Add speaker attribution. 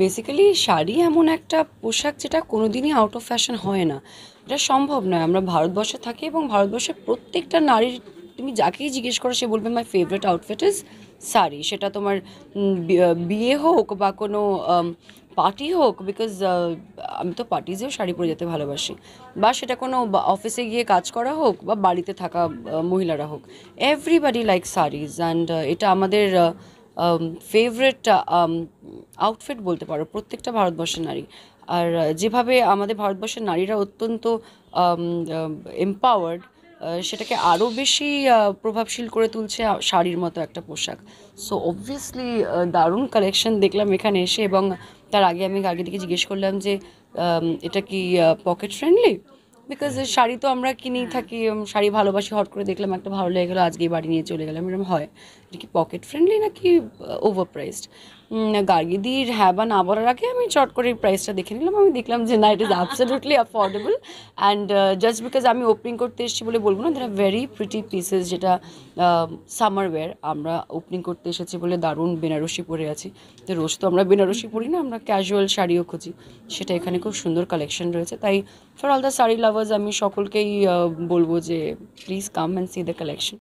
Speaker 1: Basically sari এমন একটা পোশাক যেটা কোনোদিনই আউট অফ ফ্যাশন হয় না। এটা সম্ভব নয়। আমরা ভারতবর্ষে থাকি এবং ভারতবর্ষের প্রত্যেকটা নারীর, তুমি যাকেই জিজ্ঞেস করো, সে বলবে my favourite outfit is sari. সেটা তোমার বিয়ে হোক বা কোনো পার্টি হোক বিকজ আমি তো পার্টিজেও শাড়ি পরে যেতে ভালোবাসি। বা সেটা কোনো অফিসে গিয়ে কাজ করা হোক বা বাড়িতে থাকা মহিলারা হোক। এভরিবাডি লাইক শাড়িজ অ্যান্ড এটা আমাদের ফেভারেট আউটফিট বলতে পারো, প্রত্যেকটা ভারতবর্ষের নারী। আর যেভাবে আমাদের ভারতবর্ষের নারীরা অত্যন্ত এম্পাওয়ার্ড সেটাকে আরও বেশি প্রভাবশীল করে তুলছে শাড়ির মতো একটা পোশাক। সো অবভিয়াসলি দারুণ কালেকশন দেখলাম এখানে এসে এবং তার আগে আমি আগে থেকে জিজ্ঞেস করলাম যে এটা কি পকেট ফ্রেন্ডলি বিকজ শাড়ি তো আমরা কিনেই থাকি উম, শাড়ি ভালোবাসি হট করে দেখলাম একটা ভালো লেগে গেলো আজকেই বাড়ি নিয়ে চলে গেলাম এরকম হয়। এটা কি পকেট ফ্রেন্ডলি নাকি ওভার প্রাইসড গার্গিদির হ্যাঁ বা না বলার আগে আমি চট করে প্রাইসটা দেখে নিলাম আমি দেখলাম যে না it is absolutely affordable and just because আমি ওপেনিং করতে এসেছি বলে বলব না দ্যার ভেরি প্রিটি পিসেস যেটা সামার ওয়্যার আমরা ওপেনিং করতে এসেছি বলে দারুণ বেনারসি পরে আছি। তো রোজ তো আমরা বেনারসি পরি না আমরা ক্যাজুয়াল শাড়িও খুঁজি। সেটা এখানে খুব সুন্দর কালেকশন রয়েছে। তাই for all the sari lovers আমি সকলকেই আহ, বলব যে please come and see the collection